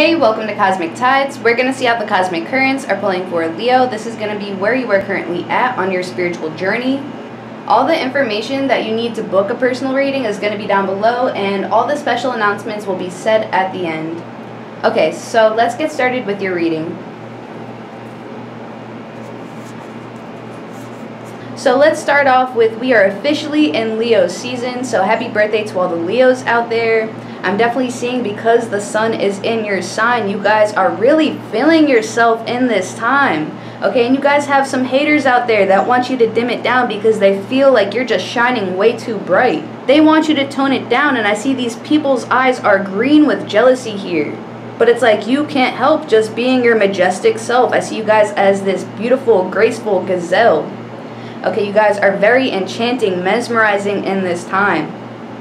Hey, welcome to Cosmic Tides. We're going to see how the cosmic currents are pulling for Leo. This is going to be where you are currently at on your spiritual journey. All the information that you need to book a personal reading is going to be down below, and all the special announcements will be said at the end. Okay, so let's get started with your reading. So let's start off with we are officially in Leo season, so happy birthday to all the Leos out there. I'm definitely seeing because the sun is in your sign, you guys are really feeling yourself in this time. Okay, and you guys have some haters out there that want you to dim it down because they feel like you're just shining way too bright. They want you to tone it down, and I see these people's eyes are green with jealousy here. But it's like you can't help just being your majestic self. I see you guys as this beautiful, graceful gazelle. Okay, you guys are very enchanting, mesmerizing in this time.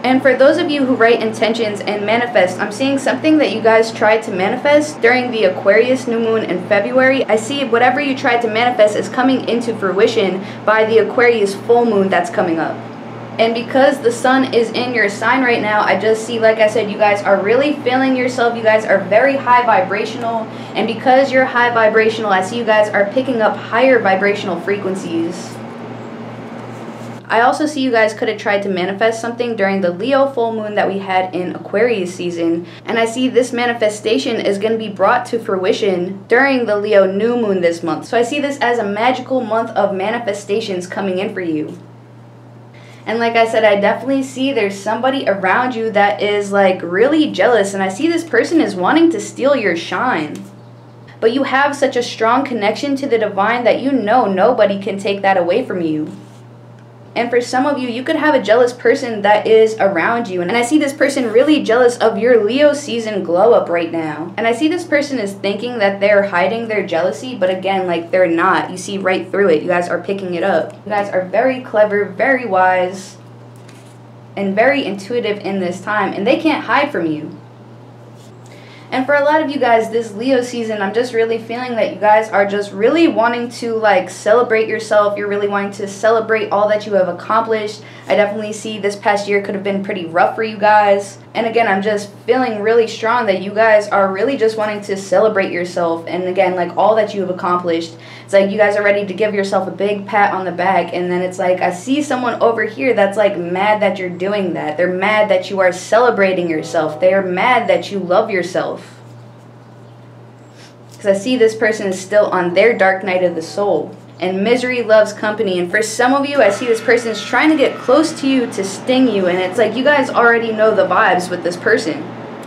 And for those of you who write intentions and manifest, I'm seeing something that you guys tried to manifest during the Aquarius new moon in February. I see whatever you tried to manifest is coming into fruition by the Aquarius full moon that's coming up. And because the sun is in your sign right now, I just see, like I said, you guys are really feeling yourself. You guys are very high vibrational. And because you're high vibrational, I see you guys are picking up higher vibrational frequencies. I also see you guys could have tried to manifest something during the Leo full moon that we had in Aquarius season. And I see this manifestation is going to be brought to fruition during the Leo new moon this month. So I see this as a magical month of manifestations coming in for you. And like I said, I definitely see there's somebody around you that is like really jealous. And I see this person is wanting to steal your shine. But you have such a strong connection to the divine that you know nobody can take that away from you. And for some of you, you could have a jealous person that is around you. And I see this person really jealous of your Leo season glow up right now. And I see this person is thinking that they're hiding their jealousy, but again, like they're not. You see right through it. You guys are picking it up. You guys are very clever, very wise, and very intuitive in this time. And they can't hide from you. And for a lot of you guys, this Leo season, I'm just really feeling that you guys are just really wanting to like celebrate yourself. You're really wanting to celebrate all that you have accomplished. I definitely see this past year could have been pretty rough for you guys. And again, I'm just feeling really strong that you guys are really just wanting to celebrate yourself. And again, like all that you have accomplished. It's like you guys are ready to give yourself a big pat on the back. And then it's like, I see someone over here that's like mad that you're doing that. They're mad that you are celebrating yourself. They are mad that you love yourself. Because I see this person is still on their dark night of the soul and misery loves company. And for some of you, I see this person is trying to get close to you to sting you, and it's like you guys already know the vibes with this person.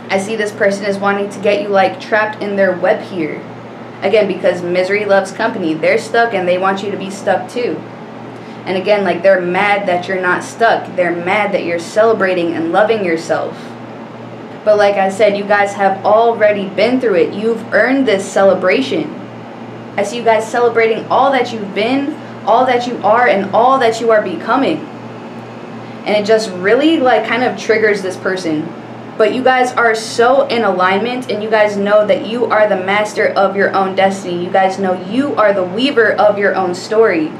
I see this person is wanting to get you like trapped in their web here. Again, because misery loves company. They're stuck and they want you to be stuck too. And again, like they're mad that you're not stuck. They're mad that you're celebrating and loving yourself. But like I said, you guys have already been through it. You've earned this celebration I see you guys celebrating all that you've been, all that you are, and all that you are becoming. And it just really like kind of triggers this person. But you guys are so in alignment and you guys know that you are the master of your own destiny. You guys know you are the weaver of your own story.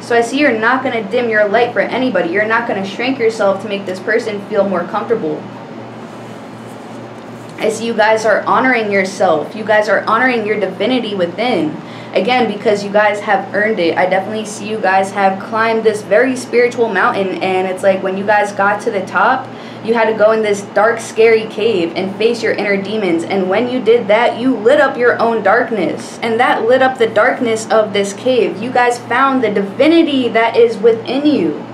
So I see you're not going to dim your light for anybody. You're not going to shrink yourself to make this person feel more comfortable. See you guys are honoring yourself. You guys are honoring your divinity within. Again, because you guys have earned it. I definitely see you guys have climbed this very spiritual mountain. And it's like when you guys got to the top, you had to go in this dark, scary cave and face your inner demons. And when you did that, you lit up your own darkness. And that lit up the darkness of this cave. You guys found the divinity that is within you.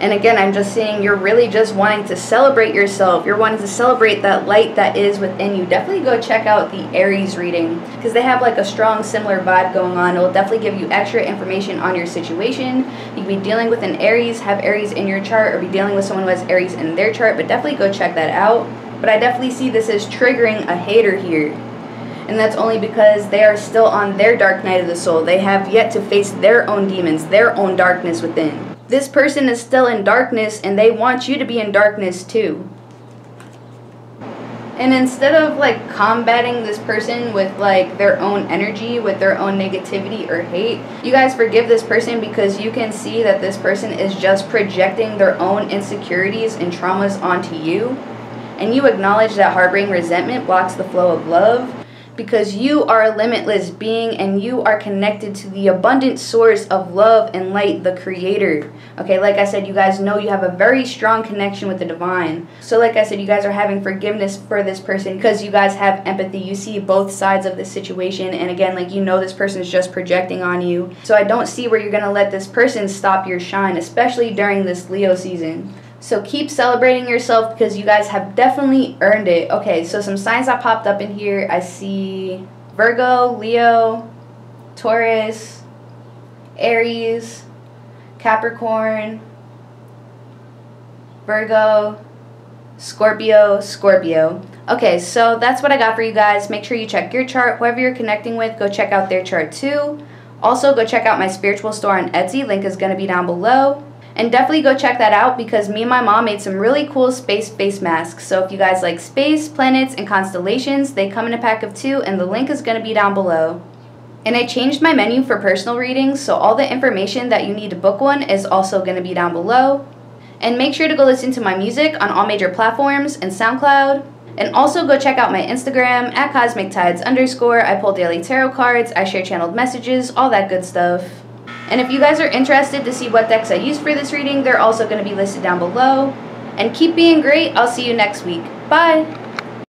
And again, I'm just saying you're really just wanting to celebrate yourself. You're wanting to celebrate that light that is within you. Definitely go check out the Aries reading because they have like a strong similar vibe going on. It will definitely give you extra information on your situation. You can be dealing with an Aries, have Aries in your chart, or be dealing with someone who has Aries in their chart, but definitely go check that out. But I definitely see this as triggering a hater here. And that's only because they are still on their dark night of the soul. They have yet to face their own demons, their own darkness within this person is still in darkness and they want you to be in darkness too. And instead of like combating this person with like their own energy, with their own negativity or hate, you guys forgive this person because you can see that this person is just projecting their own insecurities and traumas onto you. and you acknowledge that harboring resentment blocks the flow of love because you are a limitless being and you are connected to the abundant source of love and light, the Creator. Okay, like I said, you guys know you have a very strong connection with the divine. So, like I said, you guys are having forgiveness for this person because you guys have empathy. You see both sides of the situation, and again, like you know, this person is just projecting on you. So, I don't see where you're gonna let this person stop your shine, especially during this Leo season. So keep celebrating yourself because you guys have definitely earned it. Okay, so some signs that popped up in here. I see Virgo, Leo, Taurus, Aries, Capricorn, Virgo, Scorpio, Scorpio. Okay, so that's what I got for you guys. Make sure you check your chart. Whoever you're connecting with, go check out their chart too. Also, go check out my spiritual store on Etsy. Link is going to be down below. And definitely go check that out because me and my mom made some really cool space face masks. So if you guys like space, planets, and constellations, they come in a pack of two and the link is going to be down below. And I changed my menu for personal readings, so all the information that you need to book one is also going to be down below. And make sure to go listen to my music on all major platforms and SoundCloud. And also go check out my Instagram at Cosmic Tides underscore. I pull daily tarot cards, I share channeled messages, all that good stuff. And if you guys are interested to see what decks I use for this reading, they're also going to be listed down below. And keep being great. I'll see you next week. Bye!